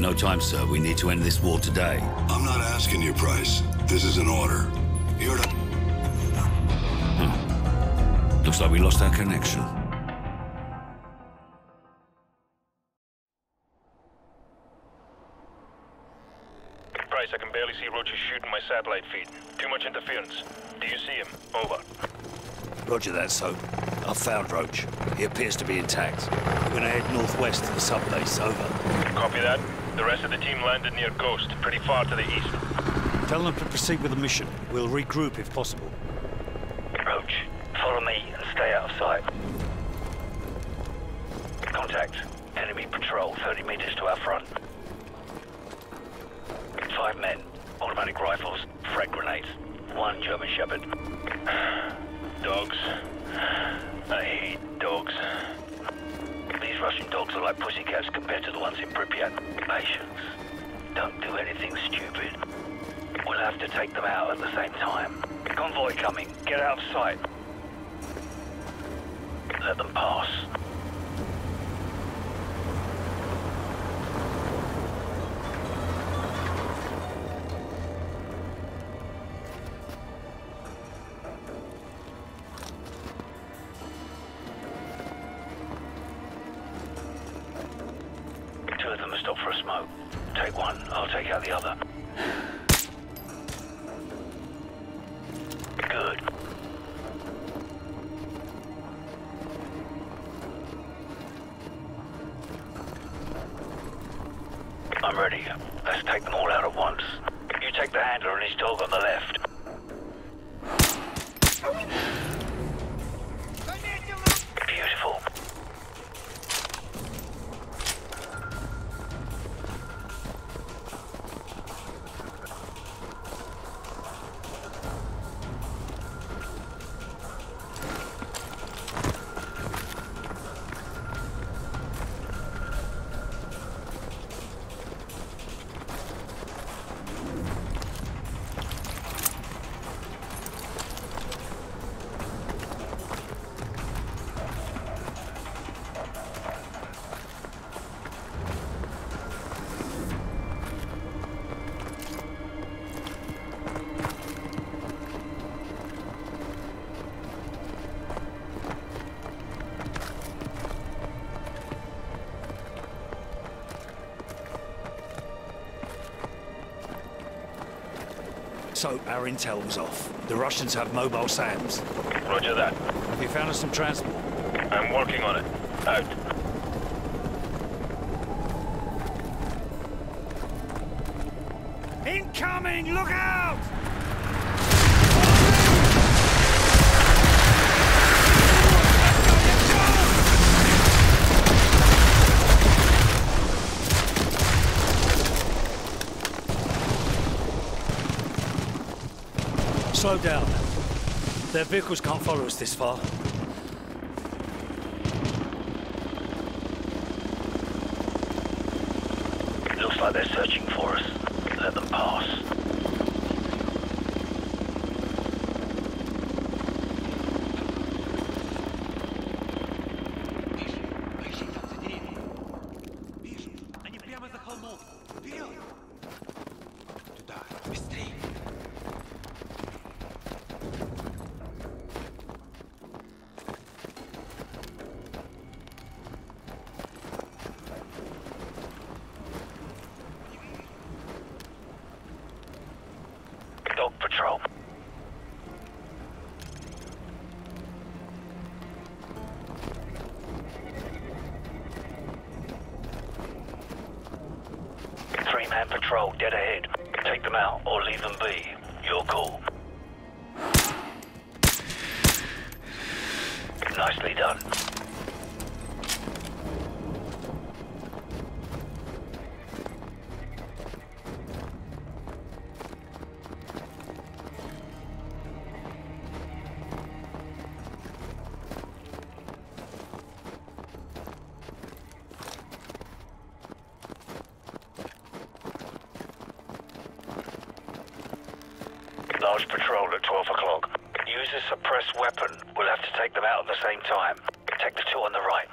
No time, sir. We need to end this war today. I'm not asking you, Price. This is an order. You're to... Hmm. Looks like we lost our connection. Price, I can barely see Roach shooting my satellite feed. Too much interference. Do you see him? Over. Roger that, Soap. I've found Roach. He appears to be intact. We're gonna head northwest to the subbase. Over. Copy that. The rest of the team landed near Ghost, pretty far to the east. Tell them to proceed with the mission. We'll regroup if possible. Roach, follow me and stay out of sight. Contact. Enemy patrol 30 meters to our front. Five men. Automatic rifles. Frag grenades. One German Shepherd. Dogs. I hate dogs. Russian dogs are like pussycats compared to the ones in Pripyat. Patience. Don't do anything stupid. We'll have to take them out at the same time. Convoy coming. Get out of sight. Let them pass. The other. Good. I'm ready. Let's take them all out at once. You take the handler and his dog on the left. So, our intel was off. The Russians have mobile SAMs. Roger that. Have you found us some transport? I'm working on it. Out. Incoming! Look out! Slow down. Their vehicles can't follow us this far. Looks like they're searching for us. Let them pass. Они прямо за холмом. Вперед! Patrol dead ahead. Take them out or leave them be. Your call. Nicely done. Large patrol at 12 o'clock. Use a suppressed weapon. We'll have to take them out at the same time. Take the two on the right.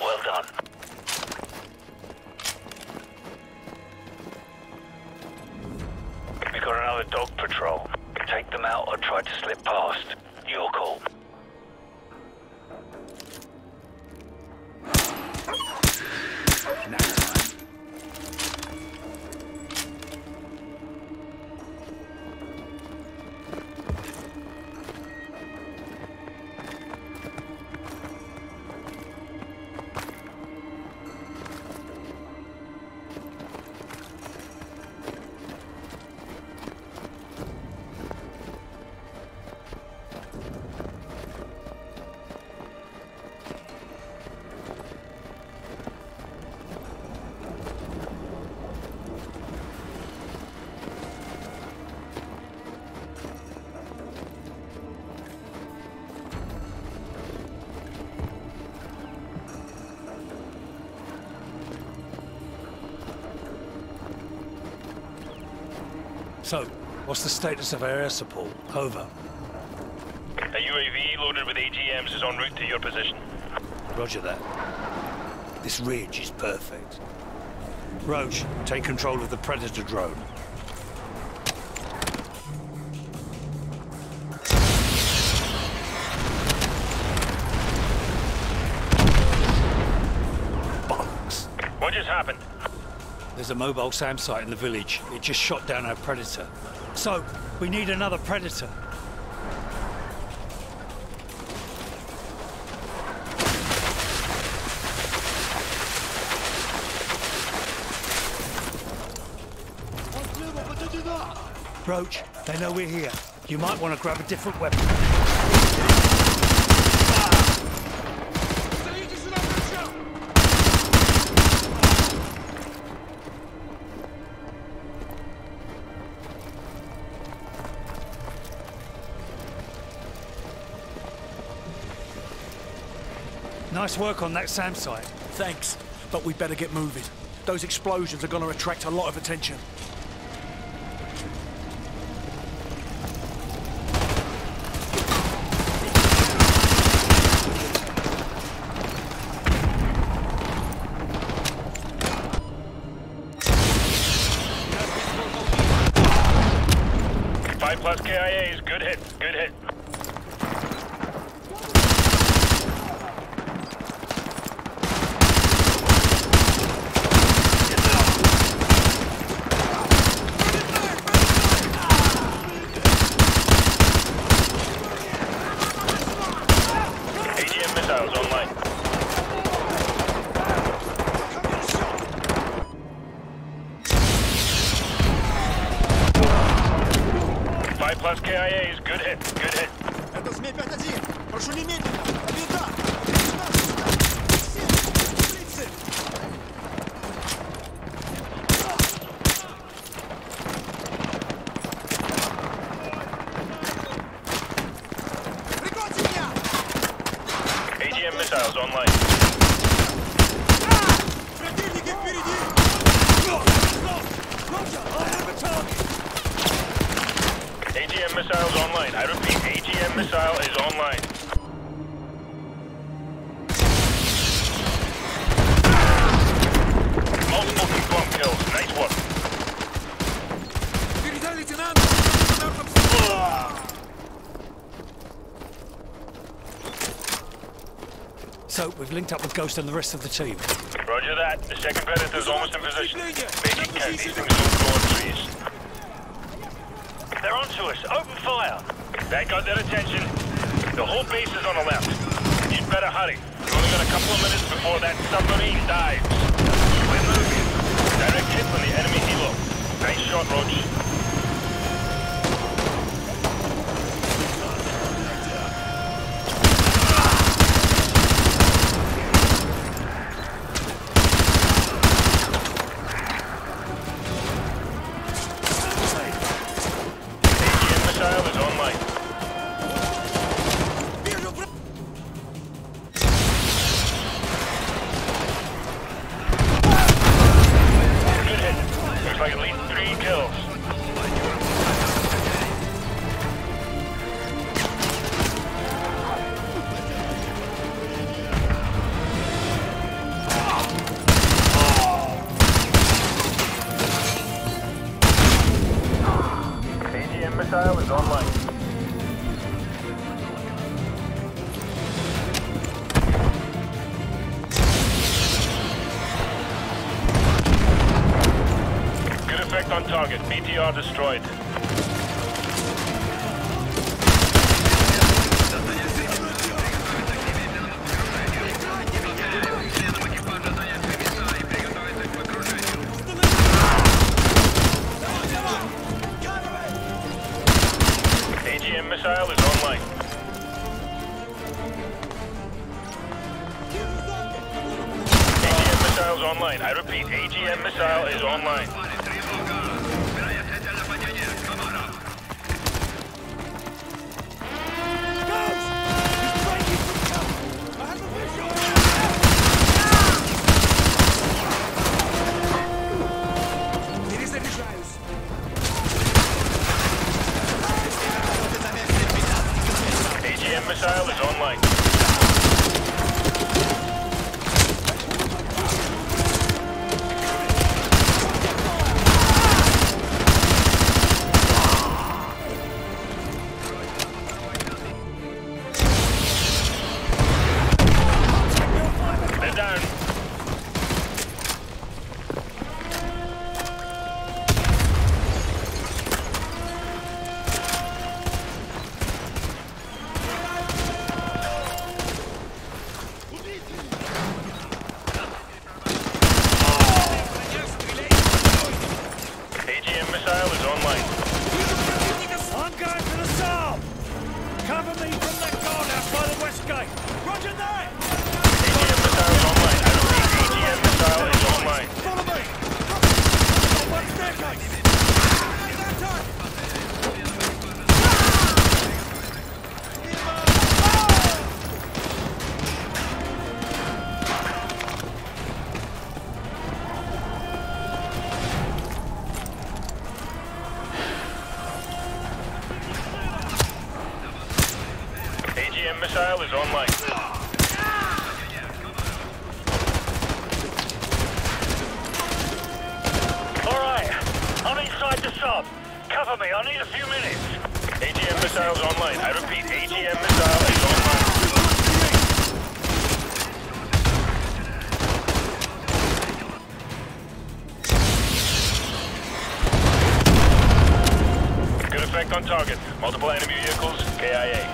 Well done. We got another dog patrol. Take them out or try to slip past. Your call. So, what's the status of our air support? Over. A UAV loaded with AGMs is en route to your position. Roger that. This ridge is perfect. Roach, take control of the Predator drone. There's a mobile SAM site in the village. It just shot down our Predator. So, we need another Predator. Roach, they know we're here. You might want to grab a different weapon. Nice work on that SAM site. Thanks, but we better get moving. Those explosions are going to attract a lot of attention. Five plus KIAs. Good hit. Good hit. KIAs. Good hit. Good hit. Это Змей 5-1! Прошу немедленно! Беда! AGM missile is online. I repeat, AGM missile is online. Multiple confirmed kills. Nice work. So, we've linked up with Ghost and the rest of the team. Roger that. The second is almost in position. Making count. These things don't grow on trees. Onto us. Open fire. That got their attention. The whole base is on the left. You'd better hurry. We've only got a couple of minutes before that submarine dives. We're moving. Direct hit from the enemy helo. Nice shot, Roach. Missile is online. Good effect on target. BTR destroyed. Missile is online. AGM missile is online. I repeat, AGM missile is online. Cover me, I need a few minutes. AGM missile is online. I repeat, AGM missile is online. Good effect on target. Multiple enemy vehicles, KIA.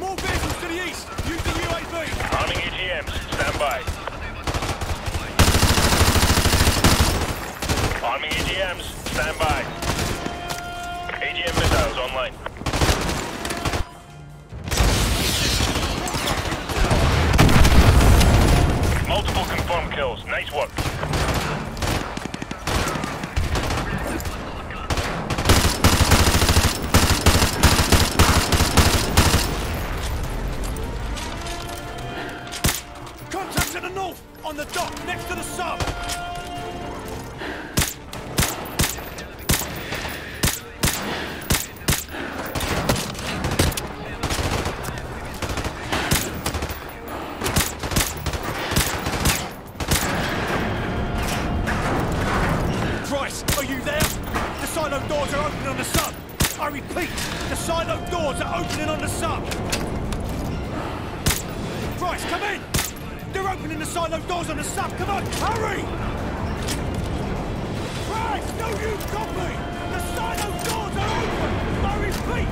More vehicles to the east! Use the UAV! Arming AGMs, stand by. Arming AGMs, stand by. AGM missiles online. Multiple confirmed kills. Nice work. Contact to the north! On the dock, next to the sub! opening the silo doors on the sub. Come on, hurry! Brad, no you copy! The silo doors are open! I repeat,